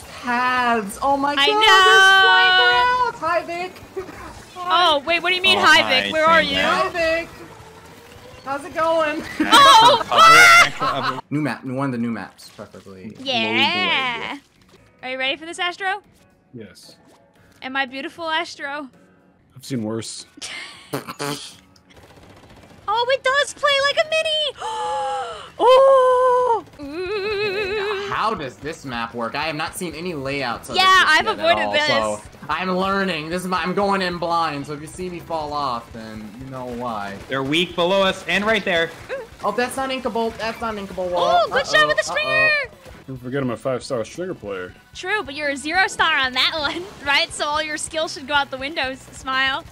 There's paths. Oh my I god. There's flying grounds. Hi, Vic. Oh, wait, what do you mean, Oh, hi, hi, Vic? Where are you? Hi, Vic. How's it going? Oh! Actual new map. One of the new maps, preferably. Yeah. Are you ready for this, Astro? Yes. Am I beautiful, Astro? I've seen worse. Oh, it does play like a mini! oh! Ooh. How does this map work? I have not seen any layouts of Yeah, it just I've yet avoided all, this. So I'm learning. This is my, I'm going in blind, so if you see me fall off, then you know why. They're weak below us and right there. Oh, that's not inkable. That's not inkable wall. Oh, good shot with the Uh-oh, stringer! Don't forget I'm a five-star stringer player. True, but you're a zero star on that one, right? So all your skills should go out the window, Smile.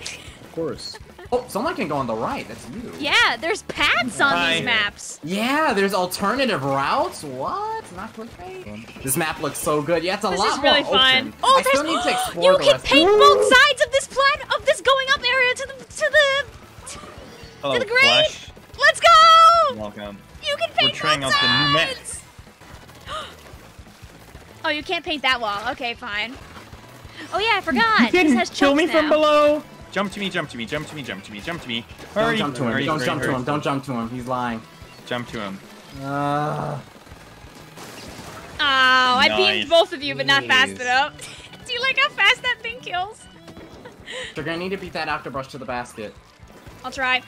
Of course. Oh, someone can go on the right. That's you. Yeah, there's paths on Hi. these maps. Yeah, there's alternative routes. What? Not clickbait. This map looks so good. Yeah, it's a This lot is really more fun. open. Oh, I there's still need to explore you the can rest. paint Ooh. both sides of this plat of this going up area to the to the. Hello, the grade? Flash. Let's go! Welcome. You can paint We're trying both out the new map. oh, you can't paint that wall. Okay, fine. Oh yeah, I forgot. You this didn't has kill me chunks from below. Jump to me, jump to me, jump to me, jump to me, jump to me. Hurry, Don't jump to him. hurry, Don't hurry, jump to hurry. him. Don't jump to him. He's lying. Jump to him. Uh, Oh, I Nice. beamed both of you, but not fast enough. Do you like how fast that thing kills? you're gonna need to beat that afterbrush to the basket. I'll try.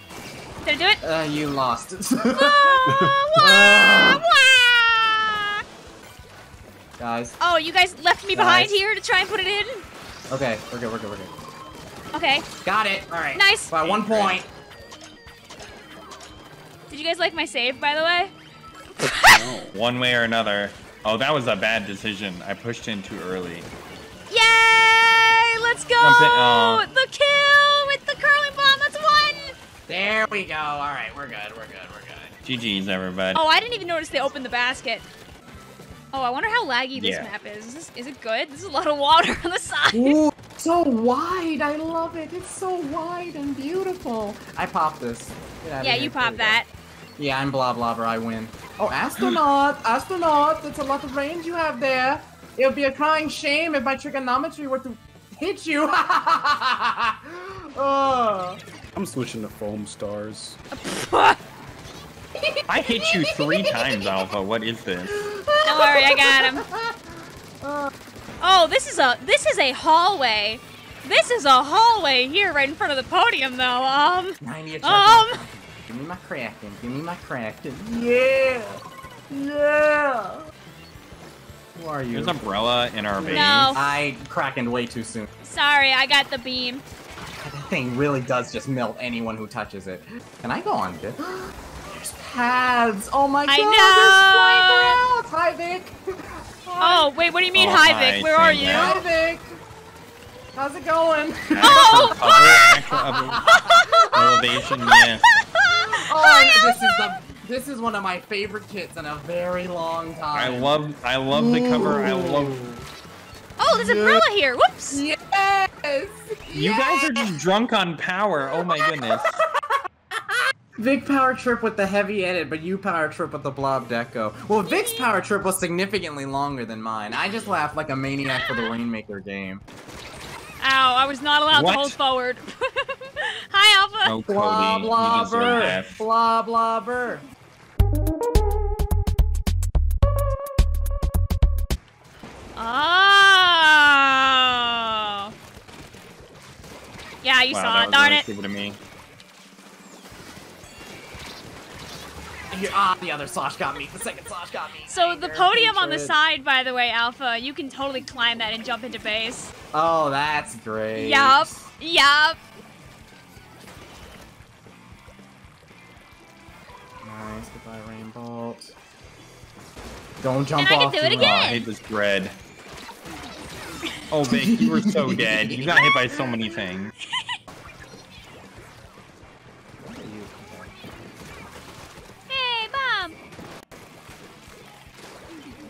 Did I do it? Uh, you lost. Ah, wah, wah. Guys. Oh, you guys left me behind here to try and put it in? Okay, we're good. We're good. We're good. Okay. Got it. All right. Nice. By one point. Did you guys like my save, by the way? One way or another. Oh, that was a bad decision. I pushed in too early. Yay! Let's go! Oh. The kill with the curling bomb. That's one. There we go. All right. We're good. We're good. We're good. GG's, everybody. Oh, I didn't even notice they opened the basket. Oh, I wonder how laggy this Yeah. map is. Is, this, is it good? This is a lot of water on the side. Ooh, so wide. I love it. It's so wide and beautiful. I pop this. Yeah, you pop we go. that. Yeah, I'm blah blah blah. I win. Oh, astronaut, astronaut. That's a lot of range you have there. It would be a crying shame if my trigonometry were to hit you. oh. I'm switching to foam stars. I hit you three times, Alpha. What is this? Don't worry, I got him. Oh, this is a this is a hallway. This is a hallway here, right in front of the podium, though. Um, 90 a Um. Give me my Kraken. Give me my Kraken. Yeah. Yeah. Who are you? There's an umbrella in our base. No. I Krakened way too soon. sorry, I got the beam. That thing really does just melt anyone who touches it. Can I go on this? There's paths. Oh my I god. There's flying grounds. Hi, Vic. Oh, wait, what do you mean, Oh, hi, hi, Vic? Where are you? Sandra. Hi, Vic. How's it going? Oh! Actual upper, actual upper elevation, oh, oh, yeah. Oh, this is the this is one of my favorite kits in a very long I time. love, I love the cover. I love. Oh, there's umbrella here. Whoops. Yes. You guys are just drunk on power. Oh my goodness. Vic power trip with the heavy edit, but you power trip with the blob deco. Well, Vic's power trip was significantly longer than mine. I just laughed like a maniac for the ah. Rainmaker game. Ow, I was not allowed What? to hold forward. hi, Alpha. Oh, Blah Cody, blah you deserve burr. death. Blah blah. Oh. Yeah, you Wow, saw that it. was Darn really it. Stupid to me. Ah, the other Slosh got me. The second Slosh got me. So the Nightmare podium on the side, by the way, Alpha, you can totally climb that and jump into base. Oh, that's great. Yup. Yup. Nice. Goodbye, Rainbolt. Don't jump And I can off do too it Oh, high. I again. hate this dread. Oh, Vic, you were so dead. You got hit by so many things.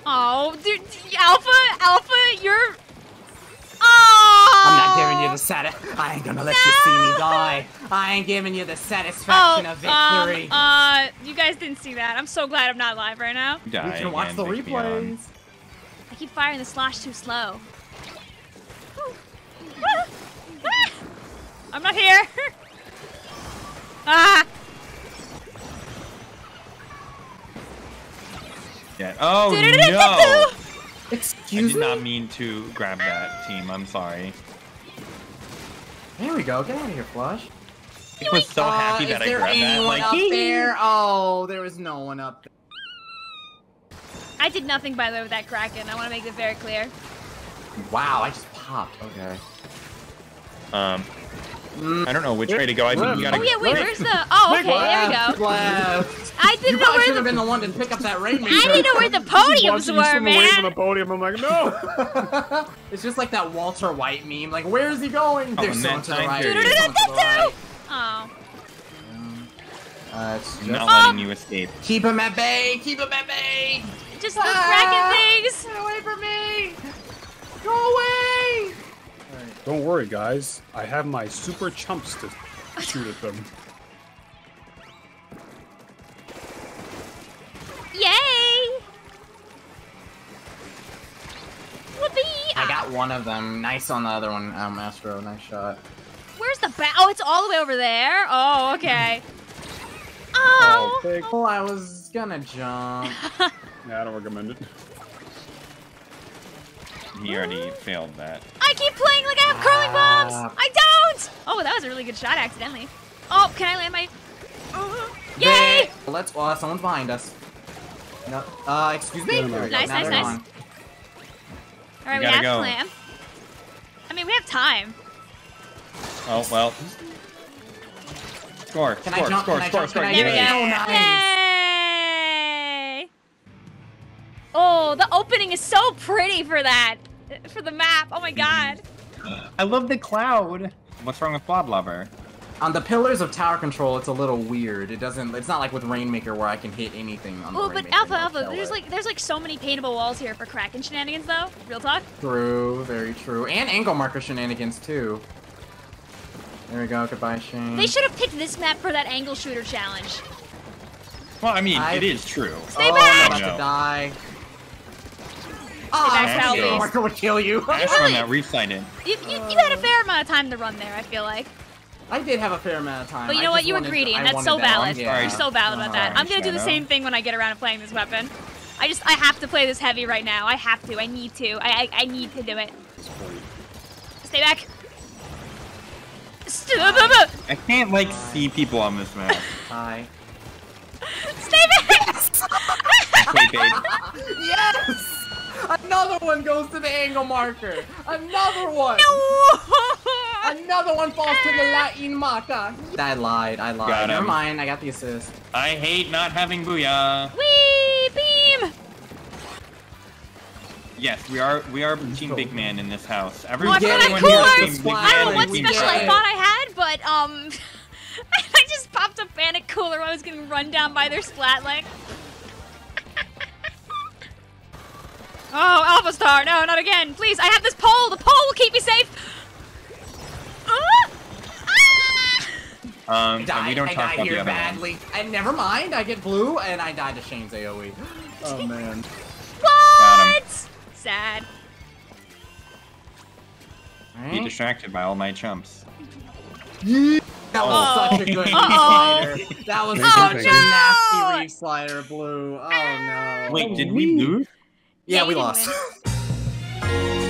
Oh, dude, Alpha, Alpha, you're. Oh. I'm not giving you the sat. I ain't gonna let you see me die. I ain't giving you the satisfaction Oh, of victory. um, uh, you guys didn't see that. I'm so glad I'm not live right now. Die you can watch the Vic, be replays. I keep firing the slosh too slow. I'm not here. ah! Yeah. Oh no! Do-do-do-do-do. I did me. not mean to grab that team. I'm sorry. There we go. Get out of here, Flush. I was so happy Uh, that is I there grabbed that. anyone Like, up there? Oh, there was no one up there. I did nothing, by the way, with that Kraken. I want to make it very clear. Wow, I just popped. Okay. um, I don't know which way to go. I think we gotta. Oh, yeah, wait, Wait. where's the... Oh, okay, there we go. left. I You didn't know where should the... have been the one to pick up that rainmaker. I didn't know where the podiums Watching you were, swim away from the man. podium, I'm like, no. it's just like that Walter White meme. Like, where is he going? Oh, There's and someone to the right. period. There's to the right. Oh. Uh, it's I'm just... not Oh. letting you escape. Keep him at bay. Keep him at bay. Just the Ah! Kraken things. Get away from me. Go away. Don't worry, guys. I have my super chumps to shoot at them. Yay! Whoopee! I got one of them. Nice on the other one, um, Astro. Nice shot. Where's the bat? Oh, it's all the way over there. Oh, okay. Oh. big. Oh, I was gonna jump. Yeah, I don't recommend it. He already failed that. I keep playing like I have curling bombs. Ah. I don't. Oh, that was a really good shot accidentally. Oh, can I land my? Yay! They- Let's. Well, someone's behind us. No. Uh, excuse me. Get him There we out. go. Nice, nice, nice. All right, We we gotta have go. plan. I mean, we have time. Oh well. Score! Can I score! jump? Score! Can I score! jump? Score! Can I There we go. Oh, nice. Yay! Oh, the opening is so pretty for that, for the map. Oh my god. I love the cloud. What's wrong with Bloblobber? On the pillars of tower control, it's a little weird. It doesn't. It's not like with Rainmaker where I can hit anything on the Oh, but Alpha, Alpha, kill there's it. like there's like so many paintable walls here for Kraken shenanigans, though. Real talk. True, very true. And angle marker shenanigans too. There we go. Goodbye, Shane. They should have picked this map for that angle shooter challenge. Well, I mean, I- it is true. Stay oh, back! I'm about No. to die. Back, Sal, angle marker would kill you. Astro on that reside You, you, you had a fair amount of time to run there. I feel like. I did have a fair amount of time. But you know what? You were wanted- greedy, and that's so valid. long- yeah. You're so valid about that. I'm gonna do the same thing when I get around to playing this weapon. I just I have to play this heavy right now. I have to. I need to. I I, I need to do it. Stay back. Stay back. I can't like see people on this map. Hi. Stay back. Okay, babe. Yes! Another one goes to the angle marker. Another one. No. Another one falls to the Latin marker. I lied. I lied. Got Never him. mind. I got the assist. I hate not having booyah. Wee beam. Yes, we are we are Team. Big Man in this house. Oh, I Everyone, forgot everyone here is. Team Big I don't know what special I thought I had, but um, I just popped a panic cooler while I was getting run down by their splatling. Oh, Alpha Star, no, not again, please! I have this pole. The pole will keep me safe. Ah! Ah! Um, I died. and we don't I talk died about here the other one. badly. And never mind. I get blue, and I died to Shane's AOE. Oh man. Got. What? Sad. Be distracted by all my chumps. That was Oh. such a good reef Uh-oh. slider. That was Oh, such a no. nasty reef slider, blue. Oh no. Wait, did we lose? Yeah, Yeah, we lost.